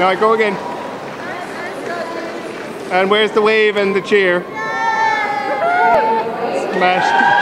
Now I go again. And where's the wave and the cheer? Smashed.